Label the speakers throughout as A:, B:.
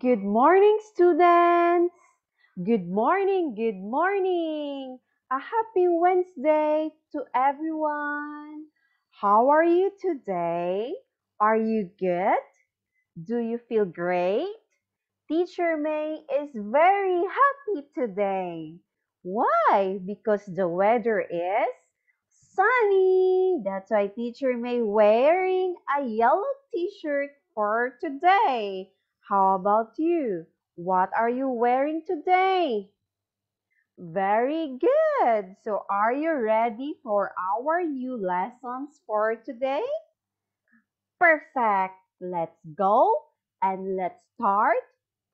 A: Good morning, students! Good morning, good morning! A happy Wednesday to everyone! How are you today? Are you good? Do you feel great? Teacher May is very happy today. Why? Because the weather is sunny. That's why Teacher May wearing a yellow t-shirt for today. How about you? What are you wearing today? Very good. So are you ready for our new lessons for today? Perfect. Let's go and let's start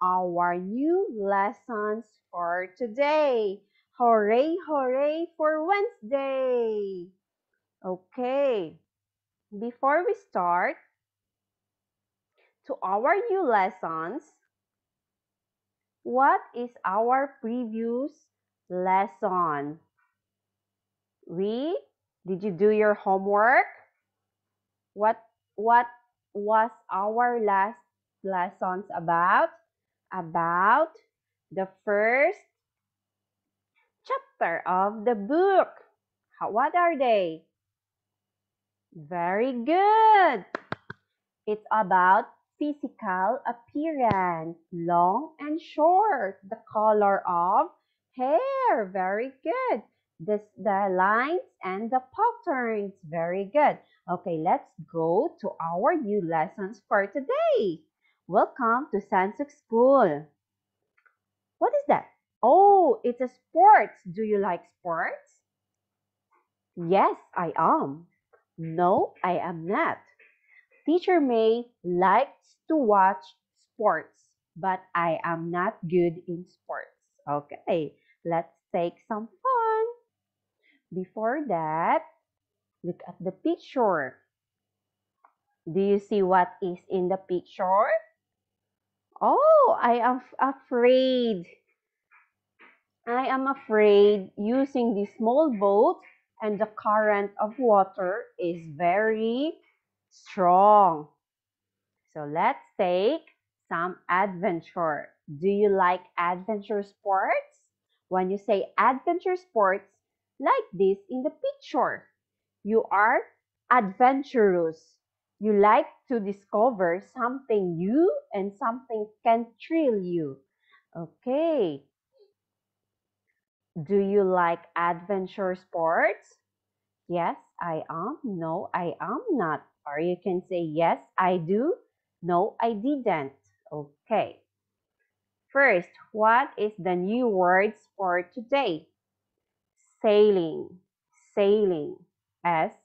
A: our new lessons for today. Hooray, hooray for Wednesday. Okay. Before we start, to our new lessons. What is our previous lesson? We did you do your homework? What what was our last lessons about? About the first chapter of the book. How, what are they? Very good. It's about physical appearance, long and short, the color of hair, very good. The, the lines and the patterns, very good. Okay, let's go to our new lessons for today. Welcome to Sansuk School. What is that? Oh, it's a sports. Do you like sports? Yes, I am. No, I am not. Teacher May likes to watch sports, but I am not good in sports. Okay, let's take some fun. Before that, look at the picture. Do you see what is in the picture? Oh, I am afraid. I am afraid using the small boat and the current of water is very strong. So let's take some adventure. Do you like adventure sports? When you say adventure sports, like this in the picture, you are adventurous. You like to discover something new and something can thrill you. Okay. Do you like adventure sports? Yes, I am. No, I am not. Or you can say, yes, I do. No, I didn't. Okay. First, what is the new words for today? Sailing, sailing, S-A-I-L-I-N-G,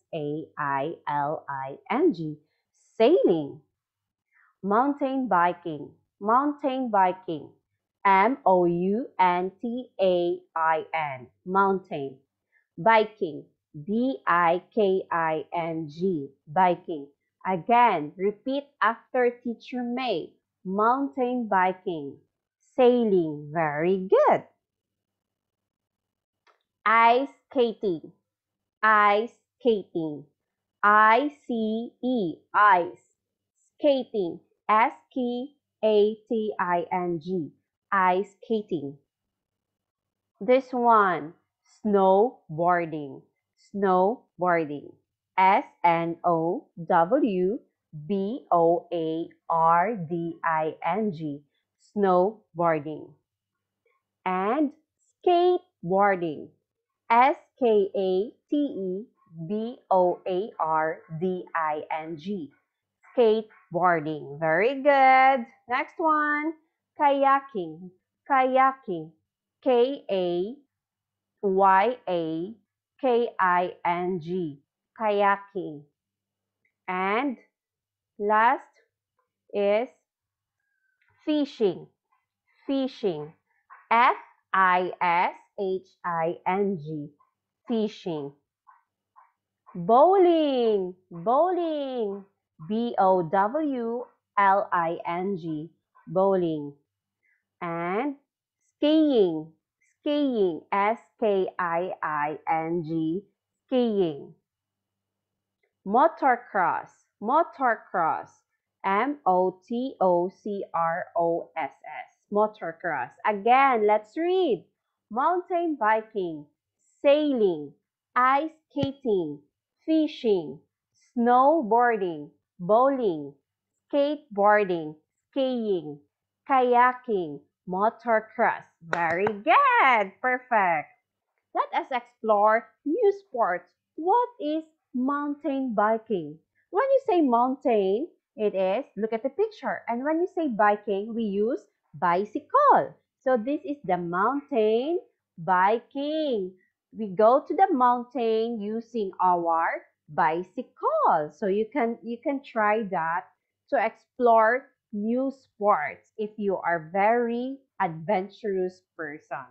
A: sailing. Mountain biking, mountain biking, M-O-U-N-T-A-I-N, mountain. Biking, B-I-K-I-N-G, biking. Again, repeat after Teacher May. Mountain biking, sailing, very good. Ice skating, ice skating, I-C-E, ice, skating, S-K-A-T-I-N-G, ice skating. This one, snowboarding snowboarding. S N O W B O A R D I N G. Snowboarding. And skateboarding. S K A T E B O A R D I N G. Skateboarding. Very good. Next one. Kayaking. Kayaking. K A Y A K-I-N-G, kayaking. And last is fishing, fishing, F-I-S-H-I-N-G, fishing. Bowling, bowling, B-O-W-L-I-N-G, bowling. And skiing, skiing, S-K-I-I-N-G, skiing. Motocross, motocross, M O T O C R O S S. Motocross. Again, let's read. Mountain biking, sailing, ice skating, fishing, snowboarding, bowling, skateboarding, skiing, kayaking, motocross. Very good. Perfect. Let us explore new sports. What is mountain biking? When you say mountain, it is, look at the picture. And when you say biking, we use bicycle. So this is the mountain biking. We go to the mountain using our bicycle. So you can you can try that to explore new sports if you are very adventurous person.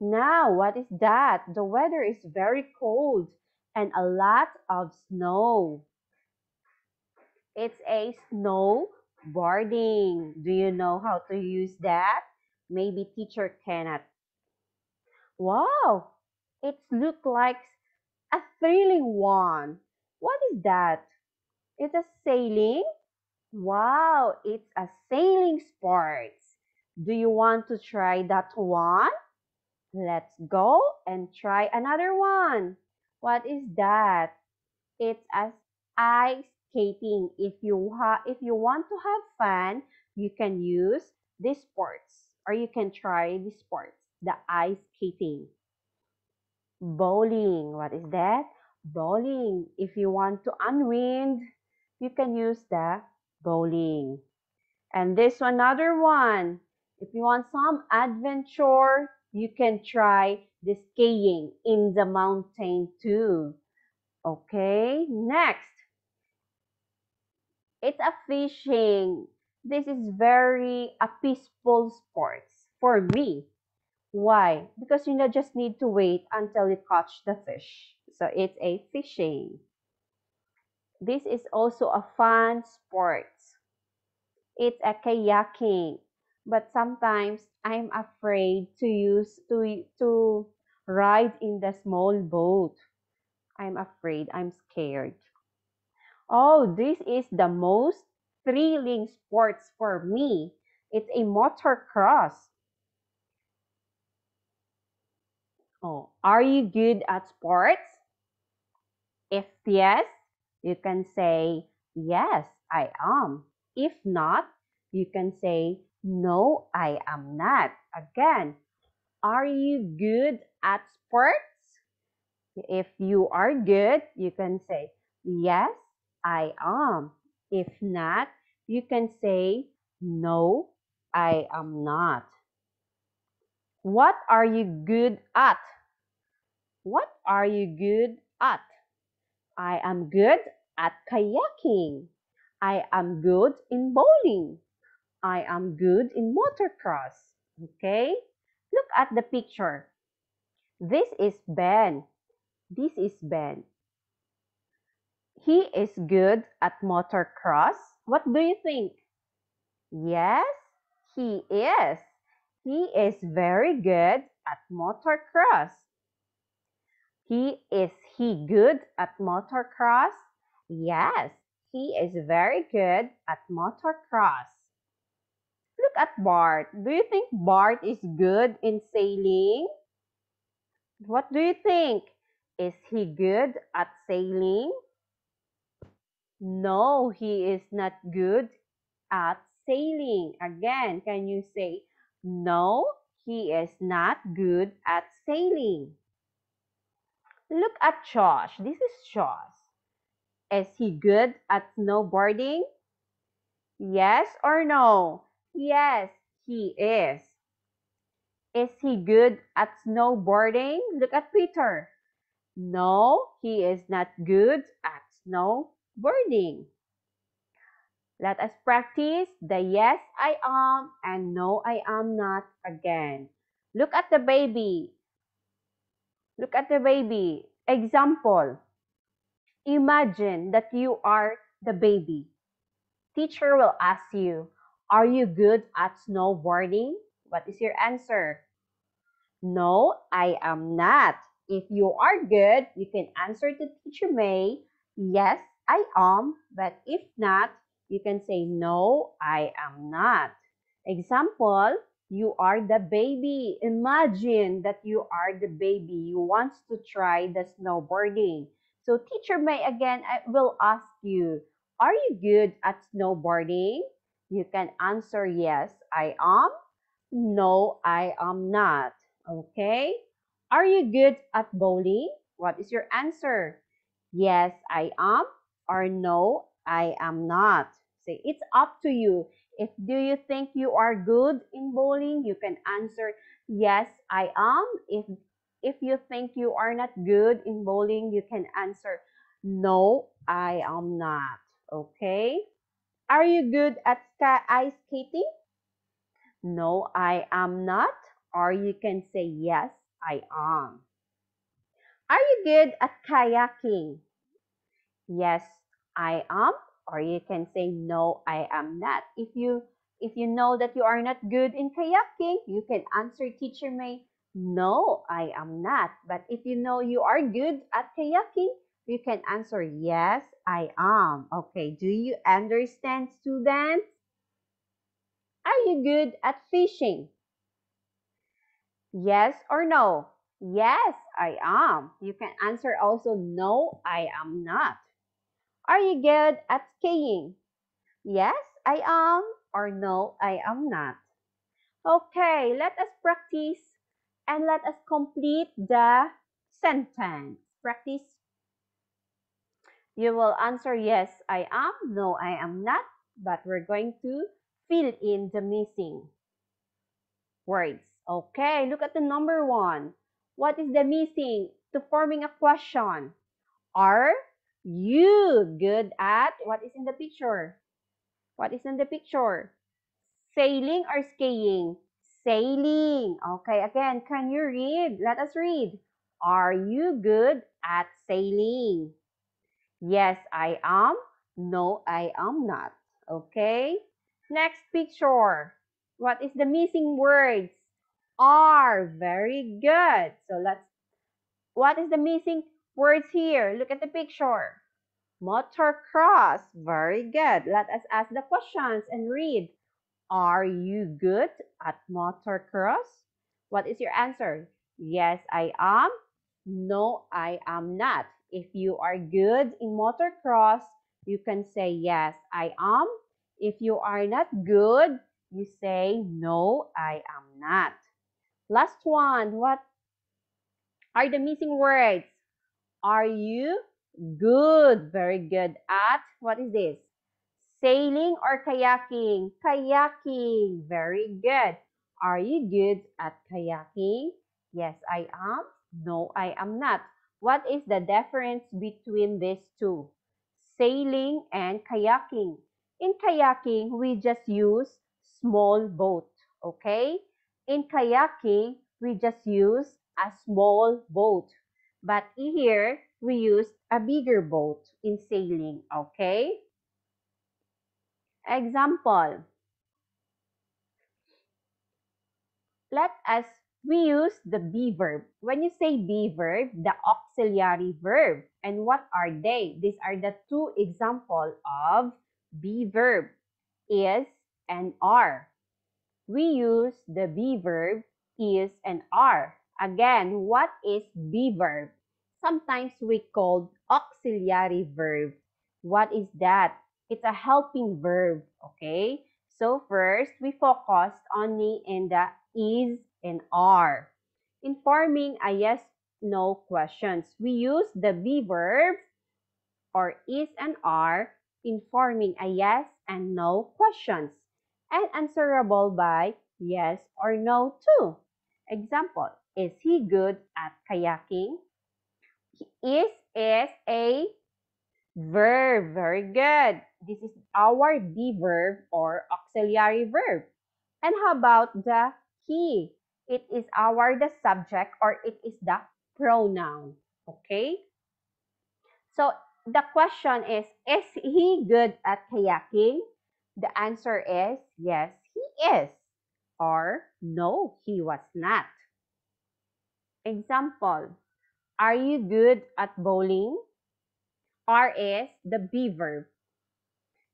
A: Now, what is that? The weather is very cold and a lot of snow. It's a snowboarding. Do you know how to use that? Maybe teacher cannot. Wow, it looks like a thrilling one. What is that? It's a sailing? Wow, it's a sailing sport. Do you want to try that one? Let's go and try another one. What is that? It's a ice skating. If you if you want to have fun, you can use these sports or you can try these sports. The ice skating. Bowling. What is that? Bowling. If you want to unwind, you can use the bowling. And this one, another one. If you want some adventure, you can try the skiing in the mountain too. Okay, next. It's a fishing. This is very a peaceful sport for me. Why? Because you just need to wait until you catch the fish. So it's a fishing. This is also a fun sport. It's a kayaking. But sometimes I'm afraid to use to to ride in the small boat. I'm afraid, I'm scared. Oh, this is the most thrilling sports for me. It's a motocross. Oh, are you good at sports? If yes, you can say, yes, I am. If not, you can say, no, I am not. Again, are you good at sports? If you are good, you can say, yes, I am. If not, you can say, No, I am not. What are you good at? What are you good at? I am good at kayaking. I am good in bowling. I am good in motocross. Okay? Look at the picture. This is Ben. This is Ben. He is good at motocross. What do you think? Yes, he is. He is very good at motocross. He is he good at motocross? Yes, he is very good at motocross. Look at Bart. Do you think Bart is good in sailing? What do you think? Is he good at sailing? No, he is not good at sailing. Again, can you say, no, he is not good at sailing? Look at Josh. This is Josh. Is he good at snowboarding? Yes or no? Yes, he is. Is he good at snowboarding? Look at Peter. No, he is not good at snowboarding. Let us practice the yes, I am and no, I am not again. Look at the baby. Look at the baby. Example. Imagine that you are the baby. Teacher will ask you, are you good at snowboarding? What is your answer? No, I am not. If you are good, you can answer to Teacher May, yes, I am, but if not, you can say, No, I am not. Example, you are the baby. Imagine that you are the baby. You want to try the snowboarding. So teacher May again I will ask you, are you good at snowboarding? You can answer yes, I am. No, I am not. Okay? Are you good at bowling? What is your answer? Yes, I am. Or no, I am not. Say, it's up to you. If do you think you are good in bowling, you can answer yes, I am. If if you think you are not good in bowling, you can answer no, I am not. Okay? Are you good at ice skating? No, I am not. Or you can say yes, I am. Are you good at kayaking? Yes, I am. Or you can say no, I am not. If you if you know that you are not good in kayaking, you can answer teacher May, no, I am not. But if you know you are good at kayaking, you can answer yes, I am. Okay, do you understand students? Are you good at fishing? Yes or no? Yes, I am. You can answer also no, I am not. Are you good at skiing? Yes, I am. Or no, I am not. Okay, let us practice and let us complete the sentence. Practice. You will answer yes, I am. No, I am not. But we're going to fill in the missing words. Okay, look at the number one. What is the missing to forming a question? Are you good at what is in the picture? What is in the picture? Sailing or skiing? Sailing. Okay, again, can you read? Let us read. Are you good at sailing? Yes, I am. No, I am not. Okay. Next picture. What is the missing words? are. Very good. So let's, what is the missing words here? Look at the picture. Motocross. Very good. Let us ask the questions and read. Are you good at motocross? What is your answer? Yes, I am. No, I am not. If you are good in motocross, you can say yes, I am. If you are not good, you say no, I am not. Last one. What are the missing words? Are you good? Very good at, what is this? Sailing or kayaking? Kayaking. Very good. Are you good at kayaking? Yes, I am. No, I am not. What is the difference between these two? Sailing and kayaking. In kayaking, we just use small boat, okay? In kayaking, we just use a small boat. But here, we use a bigger boat in sailing, okay? Example. Let us, we use the be verb. When you say be verb, the auxiliary verb. And what are they? These are the two examples of be verb, is and are we use the be verb is and are. Again, what is be verb? Sometimes we call auxiliary verb. What is that? It's a helping verb, okay? So first, we focused only in the is and are. In forming a yes, no questions, we use the be verb or is and are in forming a yes and no questions and answerable by yes or no too. Example, is he good at kayaking? Is is a verb. Very good. This is our be verb or auxiliary verb. And how about the he? It is our the subject or it is the pronoun. Okay? So the question is, is he good at kayaking? The answer is yes, he is. Or no, he was not. Example, are you good at bowling? Are is the be verb.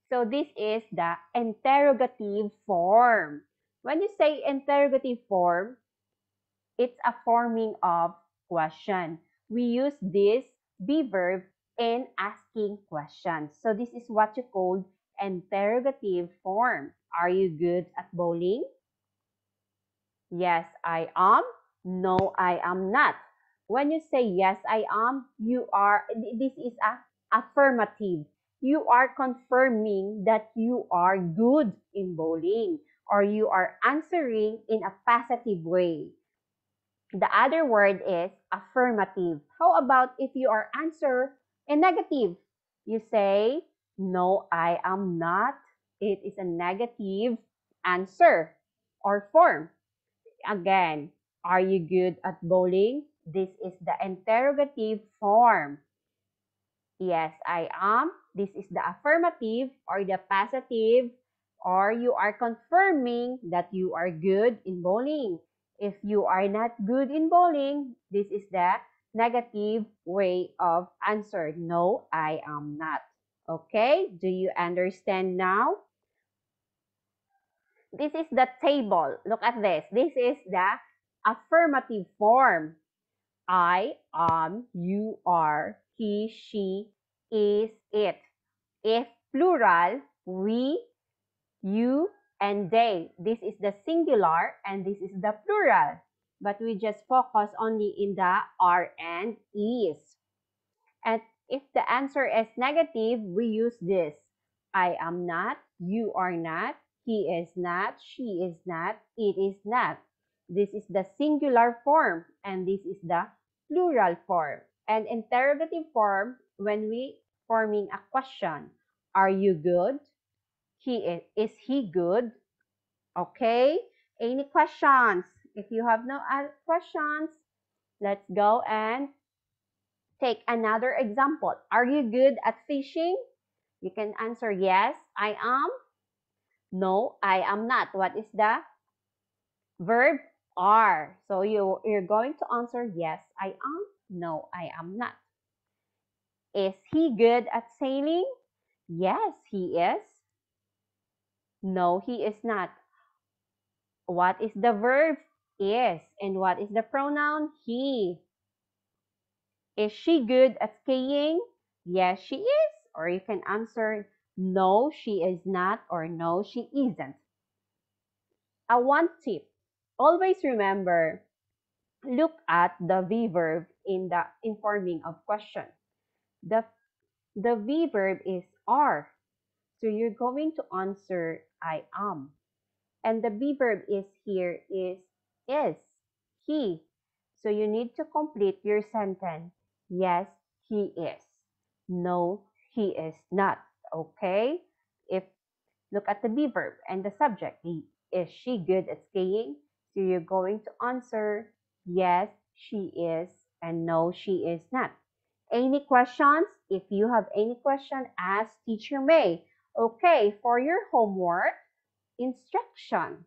A: So this is the interrogative form. When you say interrogative form, it's a forming of question. We use this be verb in asking questions. So this is what you call interrogative form. Are you good at bowling? Yes, I am. No, I am not. When you say yes, I am, you are, this is a affirmative. You are confirming that you are good in bowling or you are answering in a positive way. The other word is affirmative. How about if you are answer in negative? You say, no, I am not. It is a negative answer or form. Again, are you good at bowling? This is the interrogative form. Yes, I am. This is the affirmative or the positive or you are confirming that you are good in bowling. If you are not good in bowling, this is the negative way of answer. No, I am not. Okay, do you understand now? This is the table. Look at this. This is the affirmative form. I, am, you are, he, she, is, it. If plural, we, you, and they. This is the singular and this is the plural. But we just focus only in the are and is. And if the answer is negative, we use this. I am not, you are not, he is not, she is not, it is not. This is the singular form and this is the plural form. And interrogative form, when we forming a question, are you good? He is, is he good? Okay, any questions? If you have no questions, let's go and take another example. Are you good at fishing? You can answer yes, I am. No, I am not. What is the verb? Are. So you, you're going to answer yes, I am. No, I am not. Is he good at sailing? Yes, he is. No, he is not. What is the verb? Is. And what is the pronoun? He. Is she good at skiing? Yes, she is. Or you can answer no, she is not, or no, she isn't. A one tip. Always remember, look at the be verb in the informing of question. The, the be verb is are. So you're going to answer I am. And the be verb is here is is, he. So you need to complete your sentence. Yes, he is. No, he is not. Okay? If look at the be verb and the subject, is she good at skiing? So you're going to answer yes, she is, and no, she is not. Any questions? If you have any question, ask Teacher May. Okay, for your homework, instruction.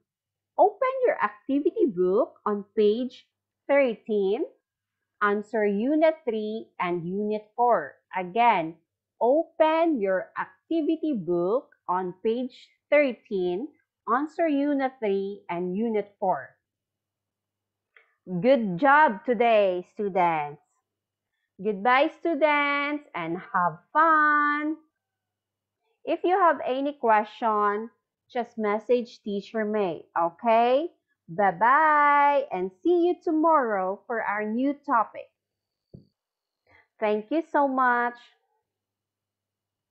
A: Open your activity book on page 13. Answer Unit 3 and Unit 4. Again, open your activity book on page 13, answer Unit 3 and Unit 4. Good job today, students. Goodbye, students, and have fun. If you have any question, just message Teacher May, okay? Bye-bye and see you tomorrow for our new topic. Thank you so much.